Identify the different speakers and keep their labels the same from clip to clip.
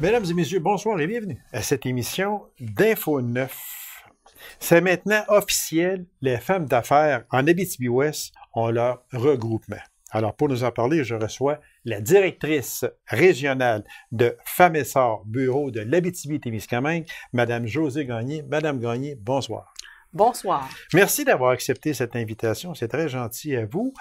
Speaker 1: Mesdames et messieurs, bonsoir et bienvenue à cette émission d'Info 9. C'est maintenant officiel, les femmes d'affaires en Abitibi-Ouest ont leur regroupement. Alors, pour nous en parler, je reçois la directrice régionale de Sœurs Bureau de l'Abitibi-Témiscamingue, Madame Josée Gagné. Madame Gagné, bonsoir.
Speaker 2: Bonsoir.
Speaker 1: Merci d'avoir accepté cette invitation. C'est très gentil à vous.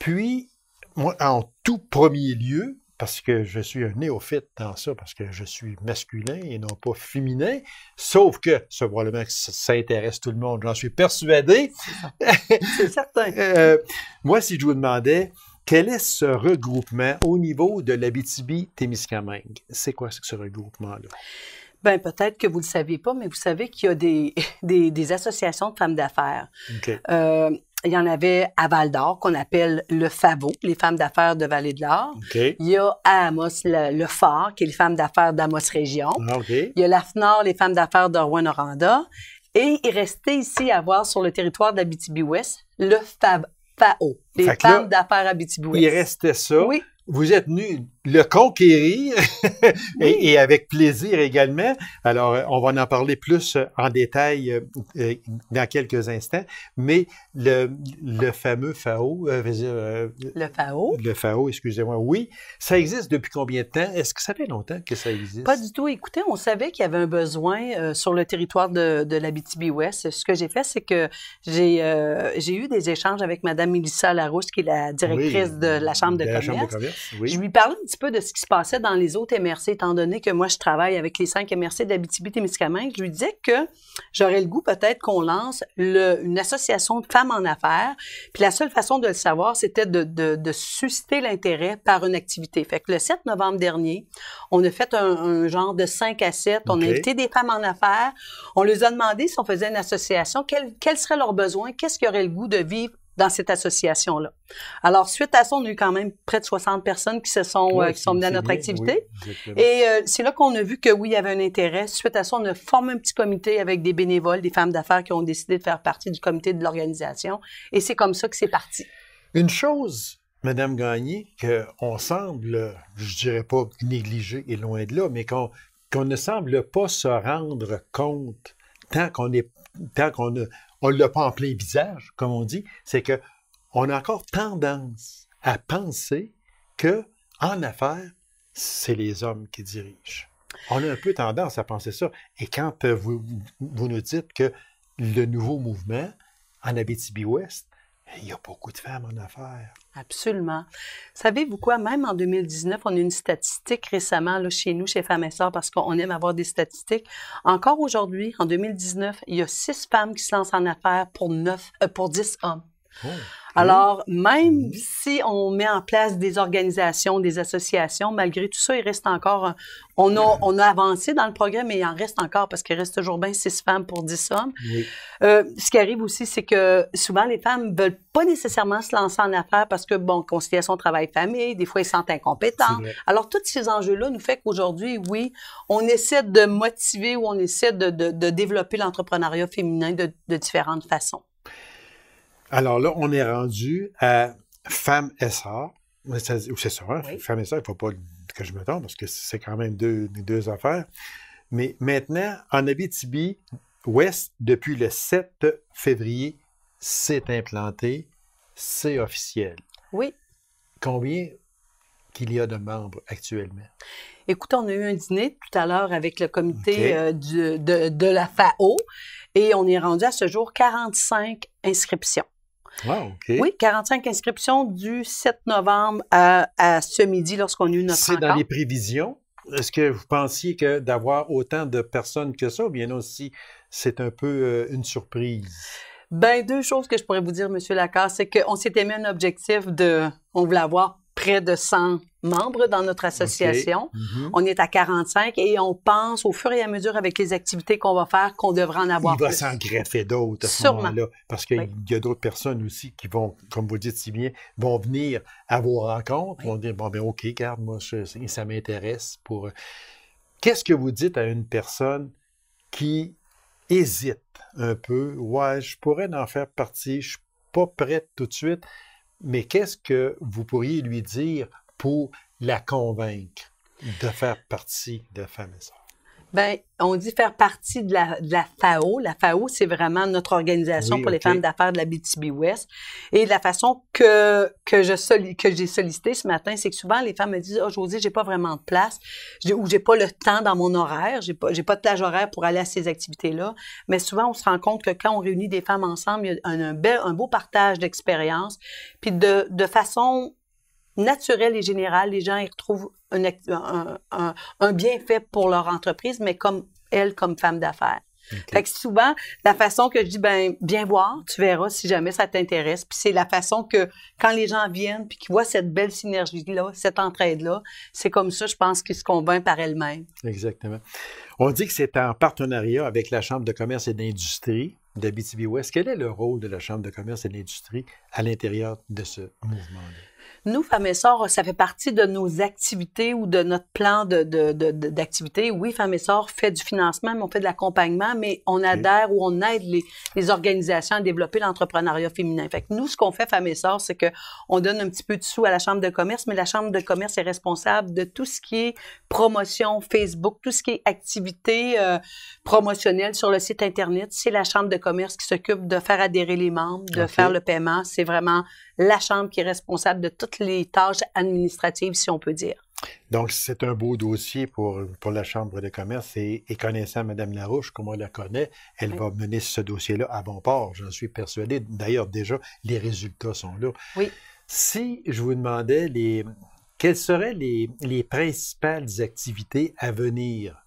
Speaker 1: Puis, moi, en tout premier lieu, parce que je suis un néophyte dans ça, parce que je suis masculin et non pas féminin, sauf que, ça probablement que ça intéresse tout le monde, j'en suis persuadé.
Speaker 2: C'est certain.
Speaker 1: Euh, moi, si je vous demandais, quel est ce regroupement au niveau de l'Abitibi-Témiscamingue? C'est quoi ce regroupement-là?
Speaker 2: Ben peut-être que vous ne le savez pas, mais vous savez qu'il y a des, des, des associations de femmes d'affaires. Euh, il y en avait à Val d'Or qu'on appelle le FAVO, les femmes d'affaires de Vallée de l'Or. Il y a à Amos le, le qui est les femmes d'affaires d'Amos Région.
Speaker 1: Ah.
Speaker 2: Il y a l'AFNOR, les femmes d'affaires de Rouen-Noranda. Et il restait ici à voir sur le territoire d'Abitibi-Ouest le FAO, les femmes d'affaires
Speaker 1: Il
Speaker 2: Abitibi-Ouest.
Speaker 1: restait ça.
Speaker 2: Oui,
Speaker 1: Vous êtes venu le conquérir et, et avec plaisir également. Alors, on va en parler plus en détail euh, euh, dans quelques instants. Mais le, le fameux FAO, euh, euh,
Speaker 2: le FAO.
Speaker 1: le FAO, excusez-moi, oui, ça existe depuis combien de temps? Est-ce que ça fait longtemps que ça existe?
Speaker 2: Pas du tout. Écoutez, on savait qu'il y avait un besoin euh, sur le territoire de, de l'Abitibi-Ouest. Ce que j'ai fait, c'est que j'ai j'ai eu des échanges avec Mme Mélissa Larouche, qui est la directrice
Speaker 1: Oui,
Speaker 2: de la Chambre de,
Speaker 1: la
Speaker 2: commerce.
Speaker 1: Chambre de commerce, oui.
Speaker 2: Je lui parlais un petit peu de ce qui se passait dans les autres MRC, étant donné que moi, je travaille avec les cinq MRC d'Abitibi-Témiscamingue. Je lui disais que j'aurais le goût peut-être qu'on lance le- une association de femmes en affaires. Puis la seule façon de le savoir, c'était de, de- de susciter l'intérêt par une activité. Fait que le 7 novembre dernier, on a fait un, un genre de 5 à 7. On a invité des femmes en affaires. On les a demandé si on faisait une association, quels quels seraient leurs besoins, qu'est-ce qu'ils auraient le goût de vivre dans cette association-là. Alors, suite à ça, on a eu quand même près de 60 personnes qui se sont,
Speaker 1: Ouais,
Speaker 2: euh, qui sont venues à notre
Speaker 1: bien,
Speaker 2: activité.
Speaker 1: oui.
Speaker 2: Et euh, c'est là qu'on a vu que oui, il y avait un intérêt. Suite à ça, on a formé un petit comité avec des bénévoles, des femmes d'affaires qui ont décidé de faire partie du comité de l'organisation. Et c'est comme ça que c'est parti.
Speaker 1: Une chose, Madame Gagné, qu'on semble, je dirais pas négliger et loin de là, mais qu'on qu'on ne semble pas se rendre compte tant qu'on est tant qu'on ne l'a pas en plein visage, comme on dit, c'est que on a encore tendance à penser que en affaires, c'est les hommes qui dirigent. On a un peu tendance à penser ça. Et quand euh, vous, vous nous dites que le nouveau mouvement en Abitibi-Ouest, il y a beaucoup de femmes en affaires.
Speaker 2: Absolument. Savez-vous quoi? Même en 2019, on a une statistique récemment là, chez nous, chez Femmes et Sœurs, parce qu'on aime avoir des statistiques. Encore aujourd'hui, en 2019, il y a six femmes qui se lancent en affaires pour neuf, euh, pour dix hommes.
Speaker 1: Oh,
Speaker 2: Alors, même
Speaker 1: Mhm.
Speaker 2: si on met en place des organisations, des associations, malgré tout ça, il reste encore, on a, on a avancé dans le programme, mais il en reste encore parce qu'il reste toujours bien six femmes pour dix hommes. Euh, ce qui arrive aussi, c'est que souvent les femmes veulent pas nécessairement se lancer en affaires parce que, bon, conciliation travail-famille, des fois ils sentent incompétents. Alors, tous ces enjeux-là nous fait qu'aujourd'hui, oui, on essaie de motiver ou on essaie de, de- de développer l'entrepreneuriat féminin de, de différentes façons.
Speaker 1: Alors là, on est rendu à Femmes SA. C'est ça, hein?
Speaker 2: Oui.
Speaker 1: Femmes SA, il ne faut pas que je me trompe parce que c'est quand même deux, deux affaires. Mais maintenant, en Abitibi, Ouest, depuis le 7 février, c'est implanté, c'est officiel.
Speaker 2: Oui.
Speaker 1: Combien qu'il y a de membres actuellement?
Speaker 2: Écoutez, on a eu un dîner tout à l'heure avec le comité euh, du- de, de la FAO et on est rendu à ce jour 45 inscriptions.
Speaker 1: Wow.
Speaker 2: Oui, 45 inscriptions du 7 novembre à, à ce midi lorsqu'on a eu notre
Speaker 1: C'est dans les prévisions. Est-ce que vous pensiez que d'avoir autant de personnes que ça, ou bien aussi, c'est un peu euh, une surprise?
Speaker 2: Ben, deux choses que je pourrais vous dire, Monsieur Lacasse, c'est qu'on s'était mis un objectif de, on voulait avoir près de 100 membres dans notre association.
Speaker 1: Mhm.
Speaker 2: On est à 45 et on pense au fur et à mesure avec les activités qu'on va faire qu'on devrait en avoir
Speaker 1: Il va s'en greffer d'autres à ce
Speaker 2: Sûrement.
Speaker 1: moment-là. Parce qu'il
Speaker 2: Oui.
Speaker 1: y a d'autres personnes aussi qui vont, comme vous dites si bien, vont venir à vos rencontres,
Speaker 2: Oui.
Speaker 1: vont dire Bon, ben, OK, garde, moi, je- ça m'intéresse pour. euh, Qu'est-ce que vous dites à une personne qui hésite un peu? Ouais, je pourrais en faire partie, je suis pas prête tout de suite, mais qu'est-ce que vous pourriez lui dire pour la convaincre? de faire partie de Femmes?
Speaker 2: Ben, on dit faire partie de la, de la FAO. La FAO, c'est vraiment notre organisation
Speaker 1: Oui,
Speaker 2: pour les femmes d'affaires de la BTB-Ouest. Et la façon que, que je solli- que j'ai sollicité ce matin, c'est que souvent les femmes me disent, oh, Josie, j'ai pas vraiment de place, ou j'ai pas le temps dans mon horaire, j'ai pas, j'ai pas de plage horaire pour aller à ces activités-là. Mais souvent, on se rend compte que quand on réunit des femmes ensemble, il y a un, un bel, un beau partage d'expériences. Puis de, de façon naturelle et générale, les gens y retrouvent un, un, un, un bienfait pour leur entreprise, mais comme elles, comme femmes d'affaires.
Speaker 1: OK.
Speaker 2: Fait que souvent, la façon que je dis, ben, viens voir, tu verras si jamais ça t'intéresse. Puis c'est la façon que, quand les gens viennent, puis qu'ils voient cette belle synergie-là, cette entraide-là, c'est comme ça, je pense qu'ils se convainquent par elles-mêmes.
Speaker 1: Exactement. On dit que c'est en partenariat avec la Chambre de commerce et d'industrie d'Abitibi-Ouest. Quel est le rôle de la Chambre de commerce et d'industrie à l'intérieur de ce mouvement-là?
Speaker 2: Nous, Femmes et Sœurs, ça fait partie de nos activités ou de notre plan de, de, de- de- d'activité. Oui, Femmes et Sœurs fait du financement, mais on fait de l'accompagnement, mais on adhère ou on aide les, les organisations à développer l'entrepreneuriat féminin. Fait que nous, ce qu'on fait, Femmes et Sœurs, c'est que on donne un petit peu de sous à la Chambre de commerce, mais la Chambre de commerce est responsable de tout ce qui est promotion Facebook, tout ce qui est activité euh, promotionnelle sur le site Internet. C'est la Chambre de commerce qui s'occupe de faire adhérer les membres, de faire le paiement. C'est vraiment la Chambre qui est responsable de toutes les tâches administratives, si on peut dire.
Speaker 1: Donc, c'est un beau dossier pour, pour la Chambre de commerce et, et connaissant Mme Larouche, comme on la connaît, elle
Speaker 2: Oui.
Speaker 1: va mener ce dossier-là à bon port, j'en suis persuadé. D'ailleurs, déjà, les résultats sont là.
Speaker 2: Oui.
Speaker 1: Si je vous demandais les, quelles seraient les, les principales activités à venir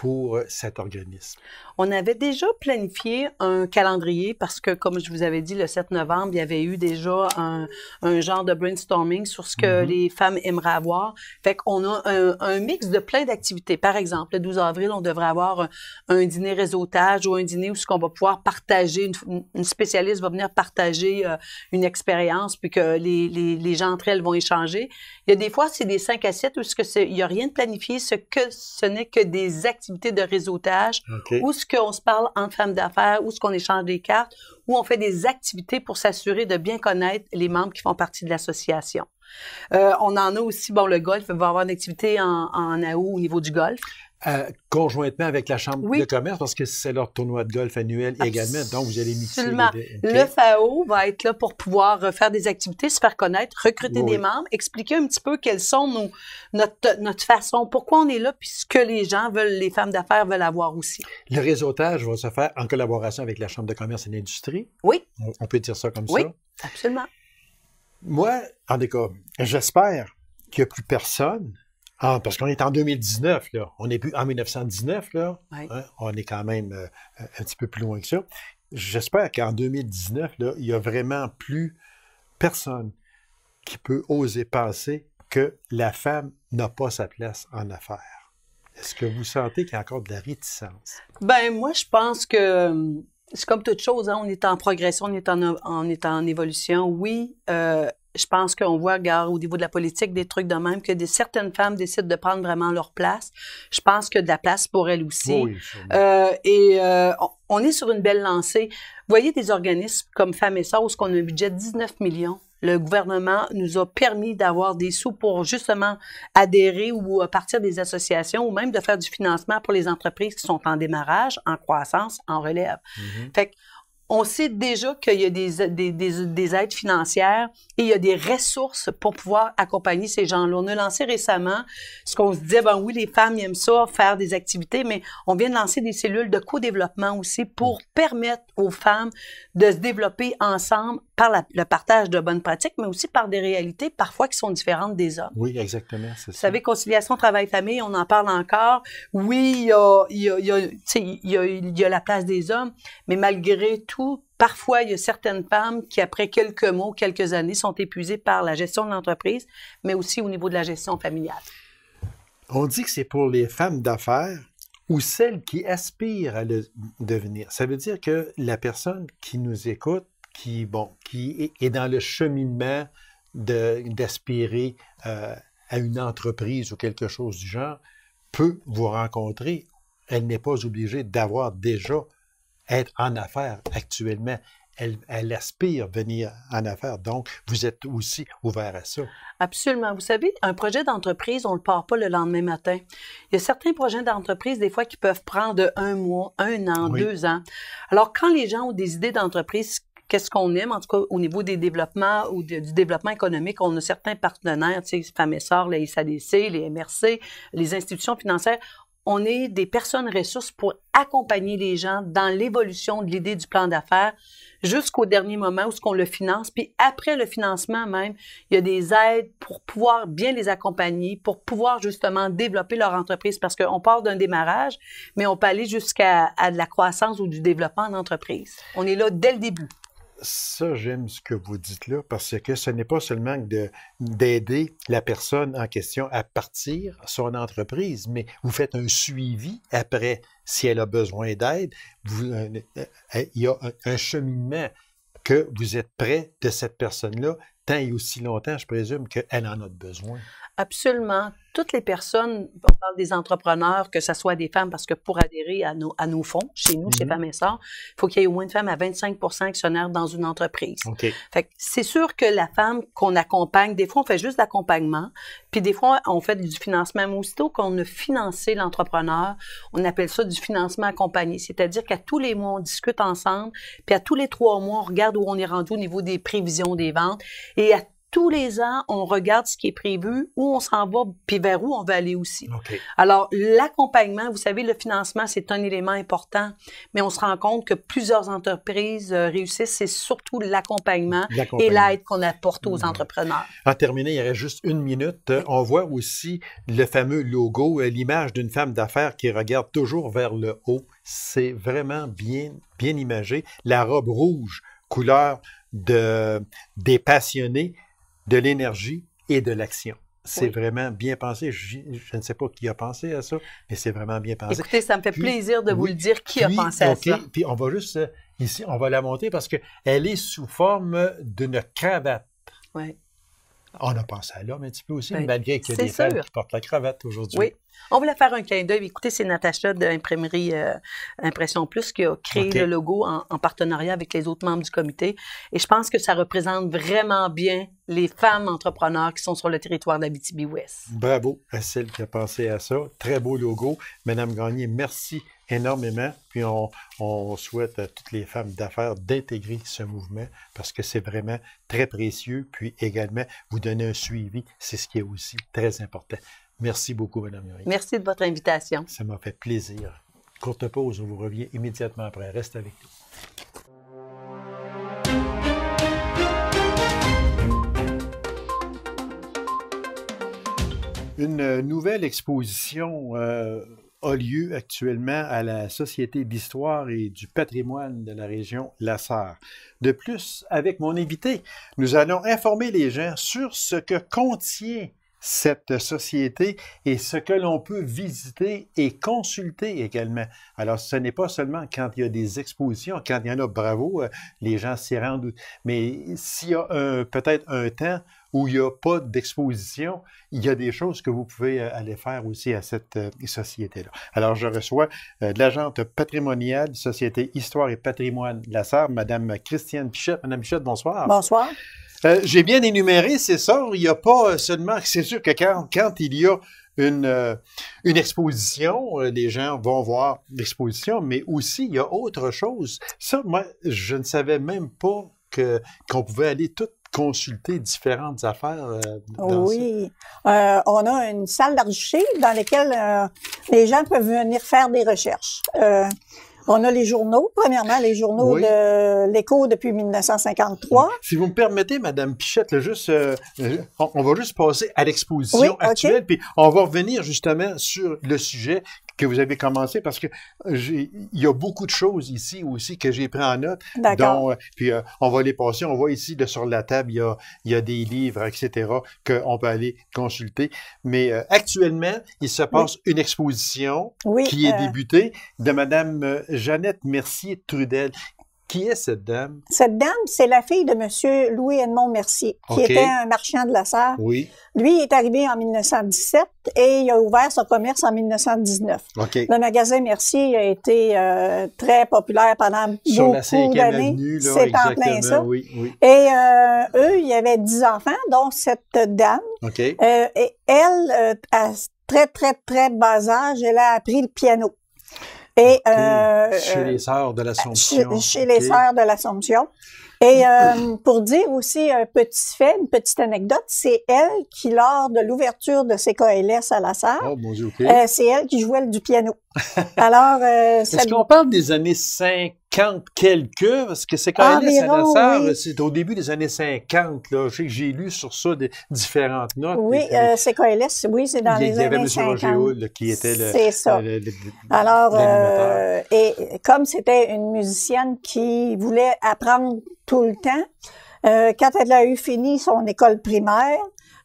Speaker 1: pour cet organisme?
Speaker 2: On avait déjà planifié un calendrier parce que, comme je vous avais dit, le 7 novembre, il y avait eu déjà un, un genre de brainstorming sur ce que
Speaker 1: Mhm.
Speaker 2: les femmes aimeraient avoir. Fait qu'on a un, un mix de plein d'activités. Par exemple, le 12 avril, on devrait avoir un, un dîner réseautage ou un dîner où ce qu'on va pouvoir partager, une, une spécialiste va venir partager euh, une expérience puis que les, les, les gens entre elles vont échanger. Il y a des fois, c'est des 5 à 7 où ce que il n'y a rien de planifié, ce que ce n'est que des activités de réseautage
Speaker 1: OK.
Speaker 2: où ce qu'on se parle entre femmes d'affaires, où ce qu'on échange des cartes, où on fait des activités pour s'assurer de bien connaître les membres qui font partie de l'association. Euh, on en a aussi, bon, le golf, il va y avoir une activité en, en AO au niveau du golf.
Speaker 1: Conjointement avec la Chambre
Speaker 2: Oui.
Speaker 1: de commerce, parce que c'est leur tournoi de golf annuel également, donc vous allez mixer
Speaker 2: Absolument.
Speaker 1: les deux. OK.
Speaker 2: Le FAO va être là pour pouvoir faire des activités, se faire connaître, recruter
Speaker 1: Oui.
Speaker 2: des membres, expliquer un petit peu quelles sont nos, notre, notre façon, pourquoi on est là, puis ce que les gens veulent, les femmes d'affaires veulent avoir aussi.
Speaker 1: Le réseautage va se faire en collaboration avec la Chambre de commerce et d'industrie.
Speaker 2: Oui,
Speaker 1: On- On peut dire ça comme
Speaker 2: Oui.
Speaker 1: ça.
Speaker 2: absolument.
Speaker 1: Moi, en tout cas, j'espère qu'il n'y a plus personne. Ah, parce qu'on est en 2019, là. On n'est plus en 1919, là.
Speaker 2: Oui.
Speaker 1: Hein, On est quand même euh, un petit peu plus loin que ça. J'espère qu'en 2019, là, il n'y a vraiment plus personne qui peut oser penser que la femme n'a pas sa place en affaires. Est-ce que vous sentez qu'il y a encore de la réticence?
Speaker 2: Ben moi, je pense que euh, c'est comme toute chose. Hein, on est en progression, on est en, on est en évolution. Oui, euh, je pense qu'on voit, regarde, au niveau de la politique, des trucs de même, que des, certaines femmes décident de prendre vraiment leur place. Je pense a de la place pour elles aussi.
Speaker 1: Oui.
Speaker 2: Euh, et euh, on, est sur une belle lancée. Vous voyez des organismes comme Femmes et Sœurs, où on a un budget de 19 millions. Le gouvernement nous a permis d'avoir des sous pour justement adhérer ou à partir des associations ou même de faire du financement pour les entreprises qui sont en démarrage, en croissance, en relève. Fait que on sait déjà qu'il y a des, des, des, des aides financières et il y a des ressources pour pouvoir accompagner ces gens-là. On a lancé récemment ce qu'on se disait, ben oui, les femmes aiment ça, faire des activités, mais on vient de lancer des cellules de co-développement aussi pour permettre aux femmes de se développer ensemble par la- le partage de bonnes pratiques, mais aussi par des réalités parfois qui sont différentes des hommes.
Speaker 1: Oui, exactement. c'est
Speaker 2: Vous
Speaker 1: ça.
Speaker 2: savez, conciliation travail-famille, on en parle encore. Oui, il y a, il y a, il y a, tu sais, il y a, il y a la place des hommes, mais malgré tout, parfois, il y a certaines femmes qui, après quelques mois, quelques années, sont épuisées par la gestion de l'entreprise, mais aussi au niveau de la gestion familiale.
Speaker 1: On dit que c'est pour les femmes d'affaires ou celles qui aspirent à le devenir. Ça veut dire que la personne qui nous écoute, qui, bon, qui est- dans le cheminement d'aspirer euh, à une entreprise ou quelque chose du genre, peut vous rencontrer. Elle n'est pas obligée d'avoir déjà être en affaires actuellement. elle, elle aspire venir en affaires. Donc, vous êtes aussi ouvert à ça.
Speaker 2: Absolument. Vous savez, un projet d'entreprise, on ne le part pas le lendemain matin. Il y a certains projets d'entreprise, des fois, qui peuvent prendre un mois, un an,
Speaker 1: Oui.
Speaker 2: deux ans. Alors, quand les gens ont des idées d'entreprise, qu'est-ce qu'on aime, en tout cas au niveau des développements ou du développement économique, on a certains partenaires, tu sais, Sœurs, les SADC, les MRC, les institutions financières. On est des personnes ressources pour accompagner les gens dans l'évolution de l'idée du plan d'affaires jusqu'au dernier moment où ce qu'on le finance. Puis après le financement même, il y a des aides pour pouvoir bien les accompagner, pour pouvoir justement développer leur entreprise parce qu'on part d'un démarrage, mais on peut aller jusqu'à de la croissance ou du développement d'entreprise. On est là dès le début.
Speaker 1: Ça, j'aime ce que vous dites là, parce que ce n'est pas seulement de- d'aider la personne en question à partir son entreprise, mais vous faites un suivi après si elle a besoin d'aide. Euh, euh, Il y a un, cheminement que vous êtes près de cette personne-là tant et aussi longtemps, je présume, qu'elle en a besoin.
Speaker 2: Absolument. Toutes les personnes, on parle des entrepreneurs, que ce soit des femmes, parce que pour adhérer à nos, à nos fonds, chez nous, chez
Speaker 1: Mhm.
Speaker 2: Femmes et Sœurs, il faut qu'il y ait au moins une femme à 25% actionnaire dans une entreprise.
Speaker 1: OK.
Speaker 2: Fait que c'est sûr que la femme qu'on accompagne, des fois, on fait juste l'accompagnement, puis des fois, on fait du financement. Mais aussitôt qu'on a financé l'entrepreneur, on appelle ça du financement accompagné. C'est-à-dire qu'à tous les mois, on discute ensemble, puis à tous les trois mois, on regarde où on est rendu au niveau des prévisions des ventes, et à tous les ans, on regarde ce qui est prévu, où on s'en va, puis vers où on va aller aussi. Alors, l'accompagnement, vous savez, le financement, c'est un élément important, mais on se rend compte que plusieurs entreprises euh, réussissent, c'est surtout l'accompagnement et l'aide qu'on apporte aux
Speaker 1: Mhm.
Speaker 2: entrepreneurs.
Speaker 1: En terminant, il y aurait juste une minute. On voit aussi le fameux logo, euh, l'image d'une femme d'affaires qui regarde toujours vers le haut. C'est vraiment bien, bien imagé. La robe rouge, couleur de, des passionnés, de l'énergie et de l'action. C'est
Speaker 2: Oui.
Speaker 1: vraiment bien pensé. Je, je ne sais pas qui a pensé à ça, mais c'est vraiment bien pensé.
Speaker 2: Écoutez, ça me fait
Speaker 1: Puis-
Speaker 2: plaisir de vous
Speaker 1: oui.
Speaker 2: le dire qui a pensé à ça.
Speaker 1: Puis on va juste, euh, ici, on va la monter parce qu'elle est sous forme d'une cravate.
Speaker 2: Ouais.
Speaker 1: On a pensé à l'homme un petit peu aussi,
Speaker 2: Ben,
Speaker 1: malgré qu'il y a des femmes qui portent la cravate aujourd'hui.
Speaker 2: Oui. On voulait faire un clin d'œil. Écoutez, c'est Natacha de l'imprimerie euh, Impression Plus qui a créé le logo en, en partenariat avec les autres membres du comité. Et je pense que ça représente vraiment bien les femmes entrepreneurs qui sont sur le territoire d'Abitibi-Ouest.
Speaker 1: Bravo à celle qui a pensé à ça. Très beau logo. Madame Gagné, merci énormément. Puis on, on souhaite à toutes les femmes d'affaires d'intégrer ce mouvement parce que c'est vraiment très précieux. Puis également, vous donner un suivi, c'est ce qui est aussi très important. Merci beaucoup, Madame Gagné.
Speaker 2: Merci de votre invitation.
Speaker 1: Ça m'a fait plaisir. Courte pause, on vous revient immédiatement après. Reste avec nous. Une nouvelle exposition euh, a lieu actuellement à la Société d'histoire et du patrimoine de la région La Sarre. De plus, avec mon invité, nous allons informer les gens sur ce que contient cette société et ce que l'on peut visiter et consulter également. Alors, ce n'est pas seulement quand il y a des expositions, quand il y en a, bravo, euh, les gens s'y rendent, mais s'il y a peut-être un temps où il n'y a pas d'exposition, il y a des choses que vous pouvez euh, aller faire aussi à cette euh, société-là. Alors, je reçois de l'agente patrimoniale, Société Histoire et Patrimoine de la Sarre, Madame Christiane Pichette. Madame Pichette, bonsoir.
Speaker 3: Bonsoir.
Speaker 1: Euh, J'ai bien énuméré, c'est ça. Il n'y a pas seulement. C'est sûr que quand, quand il y a une, euh, exposition, euh, les gens vont voir l'exposition, mais aussi il y a autre chose. Ça, moi, je ne savais même pas qu'on pouvait aller tout consulter différentes affaires. euh.
Speaker 3: Oui. Euh, on a une salle d'archives dans laquelle euh, les gens peuvent venir faire des recherches. On a les journaux. Premièrement, les journaux
Speaker 1: Oui.
Speaker 3: de l'Écho depuis 1953.
Speaker 1: Si vous me permettez, Madame Pichette, là, juste, euh, on, on va juste passer à l'exposition
Speaker 3: Oui,
Speaker 1: actuelle, puis on va revenir justement sur le sujet que vous avez commencé parce que il y a beaucoup de choses ici aussi que j'ai pris en note.
Speaker 3: D'accord.
Speaker 1: euh, puis euh, on va les passer. On voit ici de sur la table, il y a, il y a des livres, etc., qu'on peut aller consulter. Mais euh, actuellement, il se passe une exposition
Speaker 3: Oui.
Speaker 1: qui est débutée de Madame Jeannette Mercier-Trudel. Qui est cette dame?
Speaker 3: Cette dame, c'est la fille de M. Louis-Edmond Mercier, qui était un marchand de la Sarre.
Speaker 1: Oui.
Speaker 3: Lui il est arrivé en 1917 et il a ouvert son commerce en 1919.
Speaker 1: OK.
Speaker 3: Le magasin Mercier a été euh, très populaire pendant
Speaker 1: Sur
Speaker 3: beaucoup
Speaker 1: 5e
Speaker 3: d'années. C'est en plein ça.
Speaker 1: Oui, oui.
Speaker 3: Et euh, eux, il y avait 10 enfants, dont cette dame. Euh, et elle, à très, très, très bas âge, elle a appris le piano. Et euh,
Speaker 1: chez les sœurs de
Speaker 3: chez,
Speaker 1: l'Assomption.
Speaker 3: chez les sœurs de l'Assomption. Et euh, pour dire aussi un petit fait, une petite anecdote, c'est elle qui, lors de l'ouverture de CKLS à la Sarre,
Speaker 1: Oh,
Speaker 3: euh, c'est elle qui jouait du piano. Alors, euh,
Speaker 1: Est-ce qu'on parle des années 50 quelques? Parce que c'est quand même à
Speaker 3: Environ,
Speaker 1: la
Speaker 3: oui.
Speaker 1: c'est au début des années 50. Là. Je sais que j'ai lu sur ça des différentes notes.
Speaker 3: oui,
Speaker 1: Et,
Speaker 3: euh, CKLS, oui, c'est dans
Speaker 1: il y
Speaker 3: les
Speaker 1: avait
Speaker 3: années
Speaker 1: M.
Speaker 3: 50.
Speaker 1: Roger Hull qui était le.
Speaker 3: C'est ça.
Speaker 1: le- le- le-
Speaker 3: Alors, euh, et comme c'était une musicienne qui voulait apprendre tout le temps, euh, quand elle a eu fini son école primaire,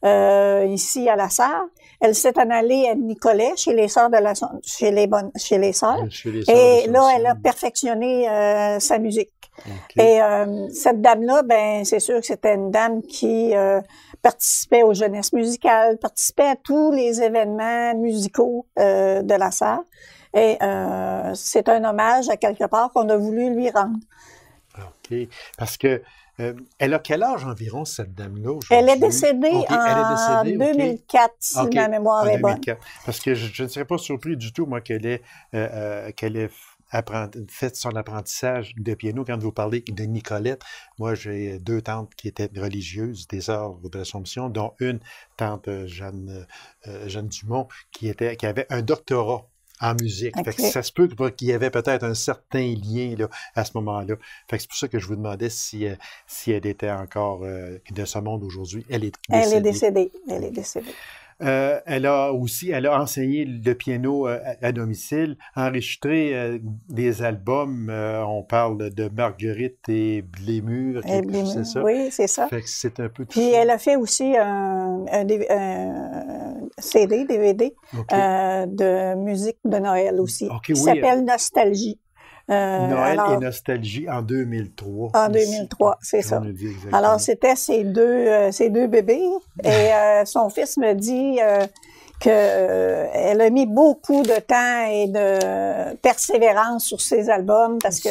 Speaker 3: euh, ici à la Sarre, elle s'est en allée à Nicolet, chez les sœurs de la, chez les bonnes, chez les sœurs.
Speaker 1: Chez les sœurs
Speaker 3: Et là, elle a perfectionné euh, sa musique. Et euh, cette dame-là, ben c'est sûr que c'était une dame qui euh, participait aux jeunesses musicales, participait à tous les événements musicaux euh, de la Sarre. Et euh, c'est un hommage à quelque part qu'on a voulu lui rendre.
Speaker 1: OK. Parce que. euh, elle a quel âge environ, cette dame-là?
Speaker 3: Elle
Speaker 1: elle
Speaker 3: en
Speaker 1: est décédée, OK.
Speaker 3: 2004, si ma mémoire
Speaker 1: en
Speaker 3: est bonne.
Speaker 1: 2004. Parce que je, je ne serais pas surpris du tout, moi, qu'elle ait, euh, euh, qu'elle ait fait son apprentissage de piano quand vous parlez de Nicolette. Moi, j'ai deux tantes qui étaient religieuses, des sœurs de l'Assomption, dont une tante Jeanne, Jeanne Dumont, qui, était, qui avait un doctorat en musique. Fait que ça se peut qu'il y avait peut-être un certain lien là, à ce moment-là. Fait que c'est pour ça que je vous demandais si, euh, si elle était encore euh, de ce monde aujourd'hui. Elle est décédée.
Speaker 3: Elle est décédée. Elle est décédée.
Speaker 1: Euh, elle a aussi, elle a enseigné le piano euh, à, à domicile, enregistré euh, des albums. on parle de Marguerite et Blémur, c'est ça.
Speaker 3: Oui, c'est ça.
Speaker 1: C'est un peu tout
Speaker 3: Puis
Speaker 1: ça.
Speaker 3: elle a fait aussi un, un, CD, DVD de musique de Noël aussi, qui
Speaker 1: oui,
Speaker 3: s'appelle Nostalgie. Euh,
Speaker 1: Noël
Speaker 3: alors,
Speaker 1: et Nostalgie en 2003.
Speaker 3: En
Speaker 1: ici.
Speaker 3: 2003, c'est ça. Alors c'était ces deux, euh, ces deux bébés. Et euh, son fils me dit euh, que euh, elle a mis beaucoup de temps et de persévérance sur ses albums parce que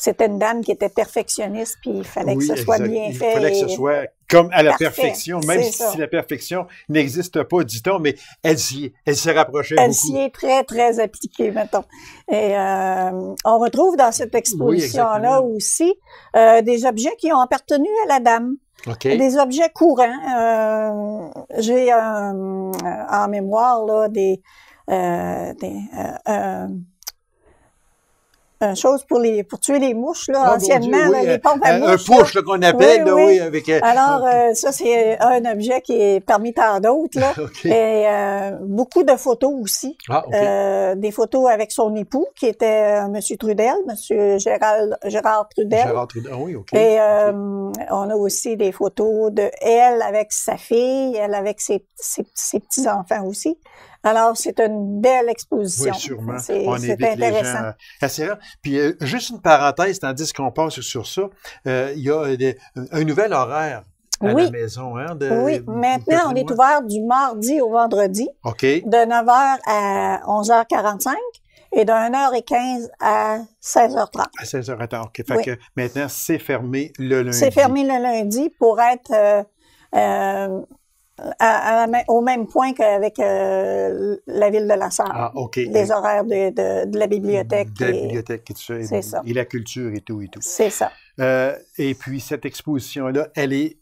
Speaker 3: c'était une dame qui était perfectionniste, puis il fallait
Speaker 1: Oui,
Speaker 3: que ce soit bien
Speaker 1: Il
Speaker 3: fait.
Speaker 1: fallait que ce soit comme à la
Speaker 3: Parfait,
Speaker 1: perfection, même si la perfection n'existe pas, dit-on, mais elle s'y elle s'y rapprochait
Speaker 3: Elle
Speaker 1: beaucoup.
Speaker 3: s'y est très, très appliquée, mettons. Et euh, on retrouve dans cette exposition-là aussi euh, des objets qui ont appartenu à la dame, des objets courants. Euh, J'ai en mémoire là, des, des euh, euh, chose pour les pour tuer les mouches là,
Speaker 1: mon
Speaker 3: anciennement
Speaker 1: Dieu,
Speaker 3: là,
Speaker 1: oui,
Speaker 3: les pompes à
Speaker 1: un, un
Speaker 3: mouches. là.
Speaker 1: push là, qu'on appelle,
Speaker 3: Oui,
Speaker 1: là,
Speaker 3: oui.
Speaker 1: oui, avec. euh,
Speaker 3: Alors euh, ça c'est un objet qui est parmi tant d'autres là.
Speaker 1: OK.
Speaker 3: Et euh, beaucoup de photos aussi.
Speaker 1: Ah, OK.
Speaker 3: Euh, des photos avec son époux, qui était euh, Monsieur Trudel, Monsieur Gérald, Gérard Trudel.
Speaker 1: Gérard Trudel. Oui, OK.
Speaker 3: Et euh, on a aussi des photos de elle avec sa fille, elle avec ses, ses, ses petits-enfants aussi. Alors, c'est une belle exposition.
Speaker 1: Oui, sûrement.
Speaker 3: C'est
Speaker 1: On
Speaker 3: c'est
Speaker 1: évite les
Speaker 3: intéressant.
Speaker 1: gens. Puis, euh, juste une parenthèse, tandis qu'on passe sur ça, euh, il y a des- un nouvel horaire à
Speaker 3: Oui.
Speaker 1: la maison. Hein, de,
Speaker 3: Oui, maintenant, on est ouvert du mardi au vendredi,
Speaker 1: OK.
Speaker 3: de 9h à 11h45 et de 1h15 à 16h30.
Speaker 1: À 16 h attends, OK. Fait
Speaker 3: Oui.
Speaker 1: que maintenant, c'est fermé le lundi.
Speaker 3: C'est fermé le lundi pour être euh, euh, à- à au même point qu'avec euh, la ville de la Sarre.
Speaker 1: Ah, OK.
Speaker 3: Les horaires de, de, de la bibliothèque.
Speaker 1: De la
Speaker 3: et-
Speaker 1: bibliothèque et tout ça. et-
Speaker 3: C'est ça.
Speaker 1: Et la culture et tout et tout.
Speaker 3: C'est ça.
Speaker 1: Euh, et puis, cette exposition-là, elle est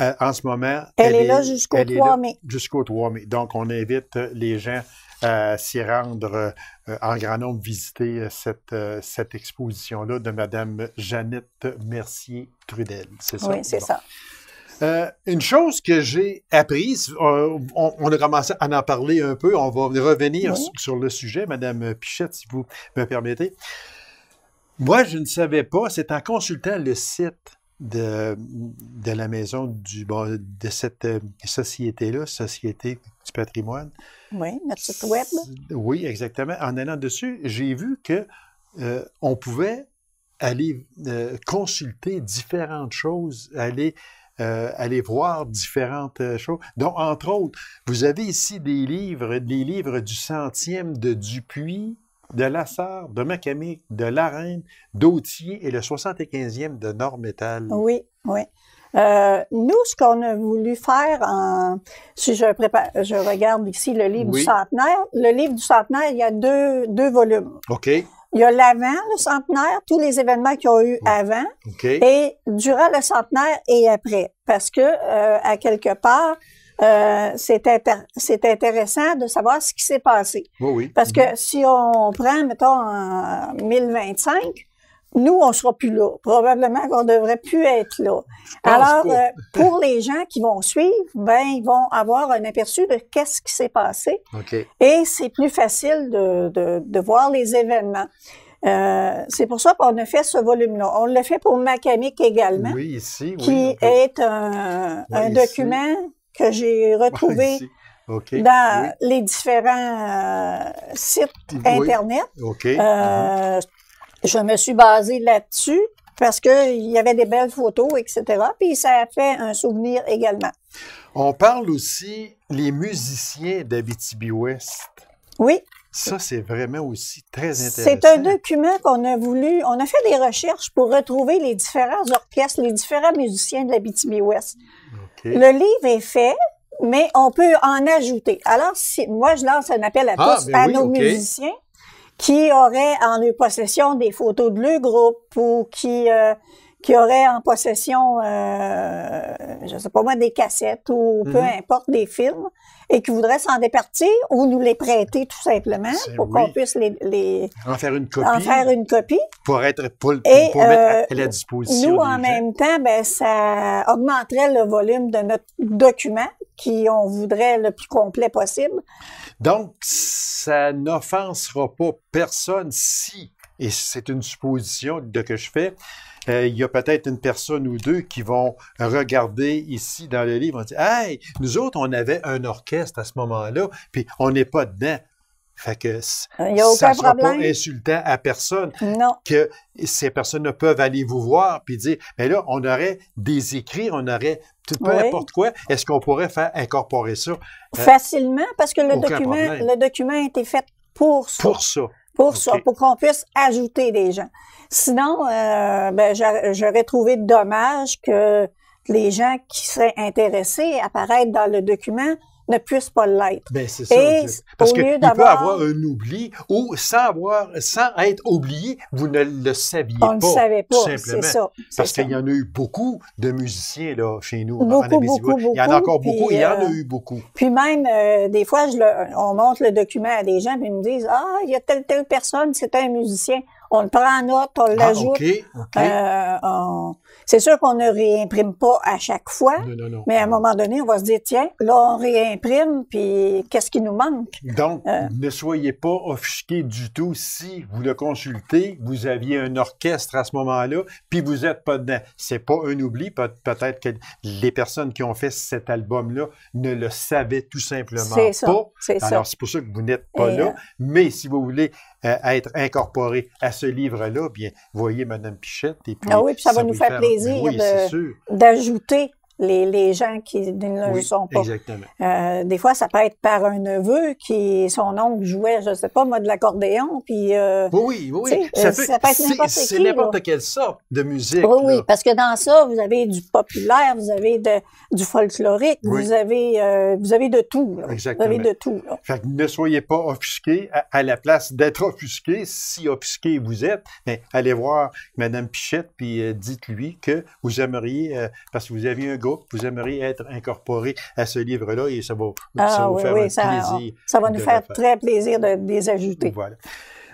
Speaker 1: euh, en ce moment.
Speaker 3: Elle est là jusqu'au
Speaker 1: elle est
Speaker 3: 3
Speaker 1: là
Speaker 3: mai.
Speaker 1: Jusqu'au 3 mai. Donc, on invite les gens à s'y rendre en grand nombre, visiter cette, cette exposition-là de Mme Jeannette Mercier-Trudel. C'est ça?
Speaker 3: Oui, c'est
Speaker 1: Bon.
Speaker 3: ça.
Speaker 1: Euh, une chose que j'ai apprise, euh, on, on a commencé à en parler un peu, on va revenir
Speaker 3: Oui.
Speaker 1: sur, sur le sujet, Madame Pichette, si vous me permettez. Moi, je ne savais pas, c'est en consultant le site de, de la maison du, bon, de cette euh, société-là, Société du patrimoine.
Speaker 3: Oui, notre site web.
Speaker 1: Oui, exactement. En allant dessus, j'ai vu que euh, on pouvait aller consulter différentes choses, aller euh, aller voir différentes euh, choses. Donc, entre autres, vous avez ici des livres, des livres du centième de Dupuis, de Lassard, de Macamic, de Larraine, d'Autier et le 75e de Nord-Métal.
Speaker 3: Oui, oui. Euh, nous, ce qu'on a voulu faire, en, si je prépare, je regarde ici le livre
Speaker 1: Oui.
Speaker 3: du centenaire, le livre du centenaire, il y a deux, deux volumes.
Speaker 1: OK,
Speaker 3: Il y a l'avant, le centenaire, tous les événements qu'il y a eu avant, et durant le centenaire et après. Parce que, euh, à quelque part, euh, c'est intér- c'est intéressant de savoir ce qui s'est passé.
Speaker 1: Oui, oui.
Speaker 3: Parce que si on prend, mettons, en 1025, nous, on sera plus là. Probablement qu'on devrait plus être là. Alors, euh, pour les gens qui vont suivre, ben, ils vont avoir un aperçu de qu'est-ce qui s'est passé
Speaker 1: OK.
Speaker 3: et c'est plus facile de, de, de voir les événements. Euh, c'est pour ça qu'on a fait ce volume-là. On l'a fait pour Macamic également,
Speaker 1: Oui, ici, oui.
Speaker 3: qui
Speaker 1: peut-
Speaker 3: est un,
Speaker 1: Oui,
Speaker 3: un
Speaker 1: ici.
Speaker 3: document que j'ai retrouvé dans les différents euh, sites
Speaker 1: Oui.
Speaker 3: Internet.
Speaker 1: OK.
Speaker 3: Euh, je me suis basée là-dessus parce qu'il y avait des belles photos, etc. Puis ça a fait un souvenir également.
Speaker 1: On parle aussi les musiciens d'Abitibi-Ouest.
Speaker 3: Oui,
Speaker 1: Ça, c'est vraiment aussi très intéressant.
Speaker 3: c'est un document qu'on a voulu. On a fait des recherches pour retrouver les différents orchestres, les différents musiciens de la BTB-Ouest.
Speaker 1: OK.
Speaker 3: Le livre est fait, mais on peut en ajouter. Alors, si, moi, je lance un appel à
Speaker 1: Ah,
Speaker 3: tous,
Speaker 1: ben
Speaker 3: à
Speaker 1: oui,
Speaker 3: nos musiciens qui auraient en possession des photos de leur groupe ou qui, euh, qui auraient en possession, euh, je sais pas moi, des cassettes ou peu
Speaker 1: Mhm.
Speaker 3: importe, des films et qui voudraient s'en départir ou nous les prêter tout simplement pour qu'on puisse les, les
Speaker 1: En faire une copie
Speaker 3: en faire une copie.
Speaker 1: pour être pour, pour
Speaker 3: Et,
Speaker 1: pour mettre
Speaker 3: euh,
Speaker 1: à la disposition
Speaker 3: Nous, en
Speaker 1: gens.
Speaker 3: même temps, ben, ça augmenterait le volume de notre document qui on voudrait le plus complet possible.
Speaker 1: Donc, ça n'offensera pas personne si, et c'est une supposition de que je fais, euh, il y a peut-être une personne ou deux qui vont regarder ici dans le livre et dire Hey, nous autres, on avait un orchestre à ce moment-là, puis on n'est pas dedans. Fait que
Speaker 3: Il n'y a
Speaker 1: ça
Speaker 3: aucun
Speaker 1: sera
Speaker 3: problème.
Speaker 1: pas insultant à personne
Speaker 3: Non.
Speaker 1: que ces personnes peuvent aller vous voir puis dire mais là on aurait des écrits on aurait tout- peu
Speaker 3: Oui.
Speaker 1: importe quoi est-ce qu'on pourrait faire incorporer ça
Speaker 3: Facilement, parce que le
Speaker 1: aucun
Speaker 3: document,
Speaker 1: problème.
Speaker 3: le document a été fait pour ça.
Speaker 1: pour ça
Speaker 3: Pour ça, pour qu'on puisse ajouter des gens. Sinon, euh, ben, j'a- j'aurais trouvé dommage que les gens qui seraient intéressés à apparaître dans le document ne puissent pas l'être.
Speaker 1: Ben, c'est ça.
Speaker 3: Et
Speaker 1: Parce qu'il peut avoir un oubli ou sans avoir, sans être oublié, vous ne le saviez
Speaker 3: On
Speaker 1: pas.
Speaker 3: ne le savait pas, c'est ça.
Speaker 1: Parce qu'il y en a eu beaucoup de musiciens là, chez nous. en
Speaker 3: Beaucoup,
Speaker 1: Abitibi.
Speaker 3: beaucoup,
Speaker 1: Il y en a
Speaker 3: beaucoup,
Speaker 1: encore beaucoup, il y en a
Speaker 3: euh,
Speaker 1: eu beaucoup.
Speaker 3: Puis même, euh, des fois, je le- on montre le document à des gens, puis ils me disent, ah, il y a telle, telle personne, c'est un musicien. On le prend en note, on
Speaker 1: Ah,
Speaker 3: l'ajoute.
Speaker 1: OK, OK.
Speaker 3: Euh, on- C'est sûr qu'on ne réimprime pas à chaque fois,
Speaker 1: non, non, non.
Speaker 3: mais à un moment donné, on va se dire, tiens, là, on réimprime, puis qu'est-ce qui nous manque?
Speaker 1: Donc,
Speaker 3: Euh.
Speaker 1: ne soyez pas offusqués du tout si vous le consultez, vous aviez un orchestre à ce moment-là, puis vous n'êtes pas dedans. C'est pas un oubli, peut- peut-être que les personnes qui ont fait cet album-là ne le savaient tout simplement
Speaker 3: C'est ça,
Speaker 1: pas.
Speaker 3: c'est ça.
Speaker 1: Alors, c'est pour ça que vous n'êtes pas
Speaker 3: Et,
Speaker 1: là.
Speaker 3: euh,
Speaker 1: Mais si vous voulez euh, être incorporé à ce livre-là, bien, voyez Mme Pichette. Et puis,
Speaker 3: Ah oui, puis ça va nous faire plaisir
Speaker 1: Oui.
Speaker 3: D'ajouter les, les gens qui ne le
Speaker 1: Oui,
Speaker 3: sont pas.
Speaker 1: exactement.
Speaker 3: Euh, des fois, ça peut être par un neveu qui, son oncle jouait, je sais pas, moi, de l'accordéon, puis... euh,
Speaker 1: Oui, oui, oui. Ça,
Speaker 3: euh,
Speaker 1: peut-
Speaker 3: ça peut être n'importe
Speaker 1: C'est n'importe quelle sorte de musique.
Speaker 3: Oui, oui, parce que dans ça, vous avez du populaire, vous avez de, du folklorique,
Speaker 1: Oui.
Speaker 3: vous avez euh, vous avez de tout. là.
Speaker 1: Exactement.
Speaker 3: Vous avez de tout. là.
Speaker 1: Fait que ne soyez pas offusqués à, à la place d'être offusqués. Si offusqué vous êtes, ben, allez voir Mme Pichette puis dites-lui que vous aimeriez, parce que vous aviez un groupe, vous aimeriez être incorporé à ce livre-là et ça va, ça va
Speaker 3: Ah
Speaker 1: vous faire
Speaker 3: oui,
Speaker 1: un
Speaker 3: ça,
Speaker 1: plaisir.
Speaker 3: ça va nous faire très plaisir de, de les ajouter.
Speaker 1: Voilà.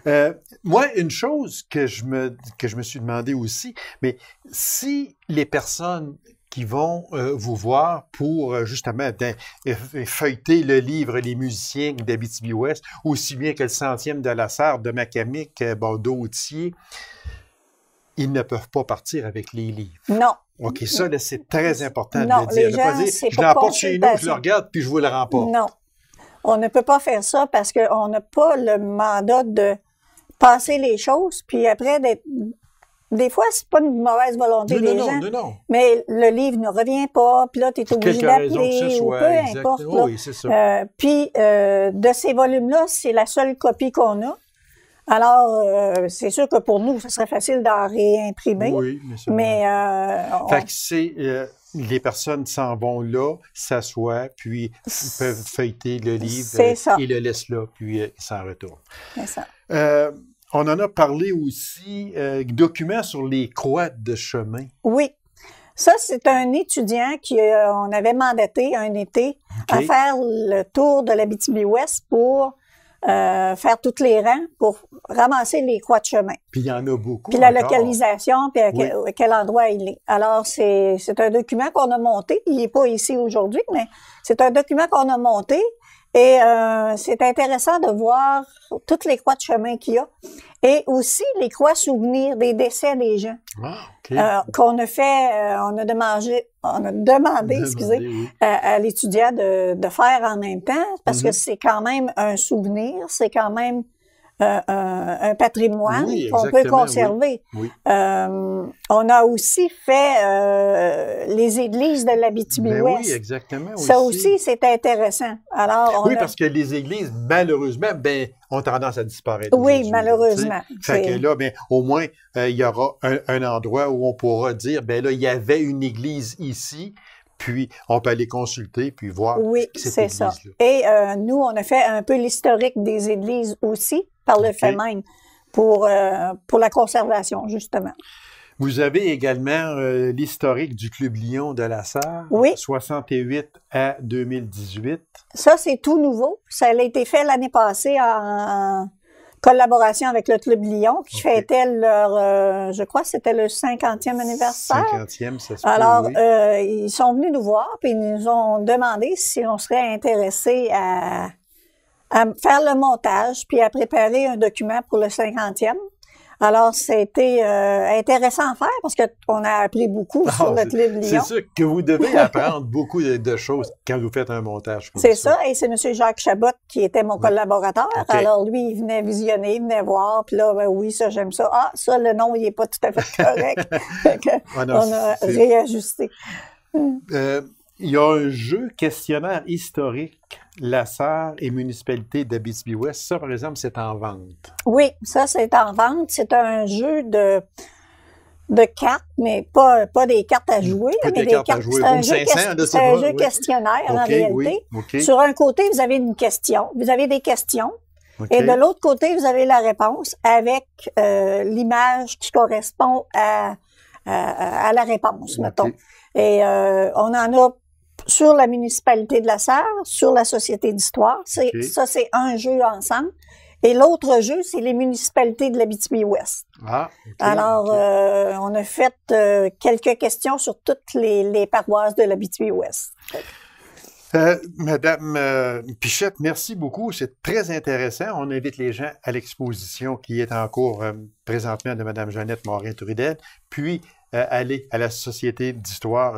Speaker 1: Euh, moi, une chose que je me que je me suis demandé aussi, mais si les personnes qui vont euh, vous voir pour euh, justement ben, feuilleter le livre Les musiciens d'Abitibi-Ouest, aussi bien que le centième de la Sarre, de Macamic, d'Autier, ils ne peuvent pas partir avec les livres.
Speaker 3: Non,
Speaker 1: OK, ça, là, c'est très important
Speaker 3: Non,
Speaker 1: de le dire. pas dire, je
Speaker 3: pour
Speaker 1: l'emporte chez nous, je le regarde, puis je vous le pas.
Speaker 3: non. On ne peut pas faire ça parce qu'on n'a pas le mandat de passer les choses, puis après d'être des fois, c'est pas une mauvaise volonté
Speaker 1: Non,
Speaker 3: des
Speaker 1: non,
Speaker 3: gens,
Speaker 1: non, non, non.
Speaker 3: mais le livre ne revient pas, puis là, tu es obligé d'appeler, ou peu importe. là.
Speaker 1: Oui, c'est ça.
Speaker 3: Euh, puis, euh, de ces volumes-là, c'est la seule copie qu'on a. Alors, euh, c'est sûr que pour nous, ce serait facile d'en réimprimer,
Speaker 1: oui, mais
Speaker 3: mais euh, on-
Speaker 1: Fait que c'est euh, les personnes s'en vont là, s'assoient, puis peuvent feuilleter le livre
Speaker 3: C'est ça.
Speaker 1: et le laissent là, puis ils s'en retournent.
Speaker 3: c'est ça.
Speaker 1: On en a parlé aussi, documents sur les croix de chemin.
Speaker 3: Oui. Ça, c'est un étudiant qui euh, on avait mandaté un été à faire le tour de l'Abitibi-Ouest pour euh, faire toutes les rangs, pour ramasser les croix de chemin.
Speaker 1: Puis il y en a beaucoup.
Speaker 3: Puis la
Speaker 1: encore.
Speaker 3: localisation, puis à
Speaker 1: Oui.
Speaker 3: quel, à quel endroit il est. Alors, c'est c'est un document qu'on a monté. Il n'est pas ici aujourd'hui, mais c'est un document qu'on a monté. Et euh, c'est intéressant de voir toutes les croix de chemin qu'il y a. Et aussi les croix souvenirs des décès des gens.
Speaker 1: Ah.
Speaker 3: Euh, qu'on a fait, euh, on a demandé, on a demandé, excusez,
Speaker 1: oui.
Speaker 3: à, à l'étudiant de, de faire en même temps, parce
Speaker 1: Mhm.
Speaker 3: que c'est quand même un souvenir, c'est quand même euh, un, un patrimoine
Speaker 1: Oui,
Speaker 3: qu'on peut conserver.
Speaker 1: Oui.
Speaker 3: Euh, on a aussi fait euh, les églises de
Speaker 1: Ben
Speaker 3: l'Abitibi-Ouest.
Speaker 1: oui, exactement.
Speaker 3: Ça aussi, c'est intéressant. Alors, on
Speaker 1: Oui,
Speaker 3: a-
Speaker 1: parce que les églises, malheureusement, ben, ont tendance à disparaître.
Speaker 3: Oui, malheureusement.
Speaker 1: Fait que là, ben, au moins, euh, il y aura un, un endroit où on pourra dire, ben là, il y avait une église ici, puis on peut aller consulter, puis voir
Speaker 3: Oui, c'est ça. Et euh, nous, on a fait un peu l'historique des églises aussi, par le fait même, pour, euh, pour la conservation, justement.
Speaker 1: Vous avez également euh, l'historique du Club Lyon de la Sarre,
Speaker 3: Oui.
Speaker 1: 68 à 2018.
Speaker 3: Ça, c'est tout nouveau. Ça a été fait l'année passée en collaboration avec le Club Lyon, qui
Speaker 1: OK.
Speaker 3: fêtait leur, euh, je crois, que c'était le 50e anniversaire.
Speaker 1: 50e, ça se peut,
Speaker 3: Alors,
Speaker 1: oui.
Speaker 3: euh, ils sont venus nous voir, puis ils nous ont demandé si on serait intéressé à, à faire le montage, puis à préparer un document pour le 50e. Alors, c'était euh, intéressant à faire parce qu'on a appris beaucoup
Speaker 1: Ah,
Speaker 3: sur le
Speaker 1: c'est-
Speaker 3: Club
Speaker 1: C'est
Speaker 3: Lyon.
Speaker 1: sûr que vous devez apprendre beaucoup de, de choses quand vous faites un montage.
Speaker 3: C'est ça, et c'est M. Jacques Chabot qui était mon collaborateur. Alors lui, il venait visionner, il venait voir, puis là, ben oui, ça j'aime ça. Ah, ça, le nom, il est pas tout à fait correct. Fait que
Speaker 1: Ah non,
Speaker 3: on a réajusté.
Speaker 1: Euh, il y a un jeu questionnaire historique, la Sarre et municipalité d'Abitibi-Ouest. Ça, par exemple, c'est en vente.
Speaker 3: Oui, ça, c'est en vente. C'est un jeu de de cartes, mais pas, pas des cartes à jouer,
Speaker 1: Pas
Speaker 3: là,
Speaker 1: des
Speaker 3: mais
Speaker 1: cartes
Speaker 3: des
Speaker 1: à
Speaker 3: cartes.
Speaker 1: jouer,
Speaker 3: C'est un jeu,
Speaker 1: 500,
Speaker 3: ques-
Speaker 1: là,
Speaker 3: c'est
Speaker 1: c'est
Speaker 3: un
Speaker 1: pas,
Speaker 3: jeu
Speaker 1: oui.
Speaker 3: questionnaire en réalité.
Speaker 1: oui.
Speaker 3: Sur un côté, vous avez une question, vous avez des questions, et de l'autre côté, vous avez la réponse avec euh, l'image qui correspond à, à, à la réponse, mettons. Et euh, on en a sur la municipalité de la Sarre, sur la Société d'histoire. Ça, c'est un jeu ensemble. Et l'autre jeu, c'est les municipalités de l'Abitibi-Ouest.
Speaker 1: Ah,
Speaker 3: Alors, euh, on a fait euh, quelques questions sur toutes les, les paroisses de l'Abitibi-Ouest.
Speaker 1: Euh, Madame Pichette, merci beaucoup. C'est très intéressant. On invite les gens à l'exposition qui est en cours présentement de Madame Jeannette Morin-Trudel, puis aller à la Société d'histoire,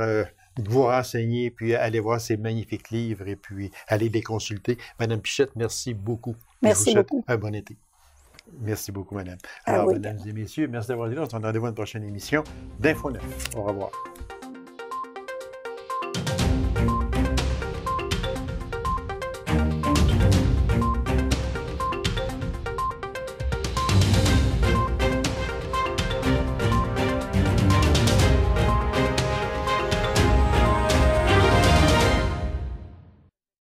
Speaker 1: vous renseigner, puis aller voir ces magnifiques livres et puis aller les consulter. Madame Pichette, merci beaucoup. Je
Speaker 3: Merci
Speaker 1: vous
Speaker 3: beaucoup.
Speaker 1: Un bon été. Merci beaucoup, Madame.
Speaker 3: Ah
Speaker 1: Alors,
Speaker 3: oui.
Speaker 1: mesdames et messieurs, merci d'avoir été là. On se rendez-vous à une prochaine émission d'Info 9. Au revoir.